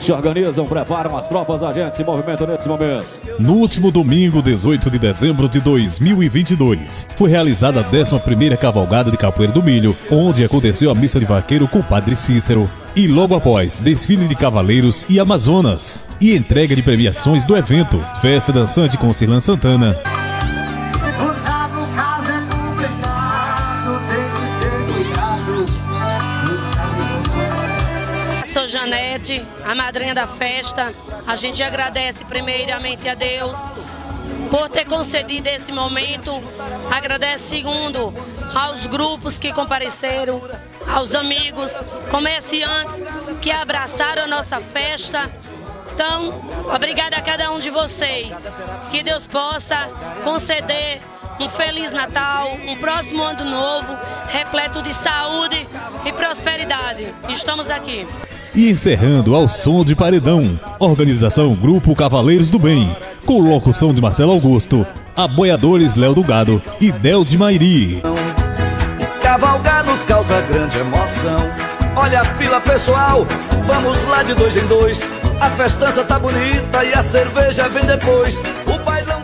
se organizam, preparam as tropas, nesse momento. No último domingo, 18 de dezembro de 2022, foi realizada a 11ª Cavalgada de Capoeira do Milho, onde aconteceu a missa de vaqueiro com o Padre Cícero. E logo após, desfile de cavaleiros e Amazonas. E entrega de premiações do evento, Festa Dançante com Cirlan Santana. Janete, a madrinha da festa. A gente agradece primeiramente a Deus por ter concedido esse momento. Agradece segundo aos grupos que compareceram, aos amigos, comerciantes que abraçaram a nossa festa. Então, obrigada a cada um de vocês. Que Deus possa conceder um feliz Natal, um próximo ano novo, repleto de saúde e prosperidade. Estamos aqui. E encerrando ao som de paredão, organização Grupo Cavaleiros do Bem, com locução de Marcelo Augusto, apoiadores Léo do Gado e Del de Mairi. Cavalgar nos causa grande emoção. Olha a fila pessoal, vamos lá de dois em dois. A festança tá bonita e a cerveja vem depois. O bailão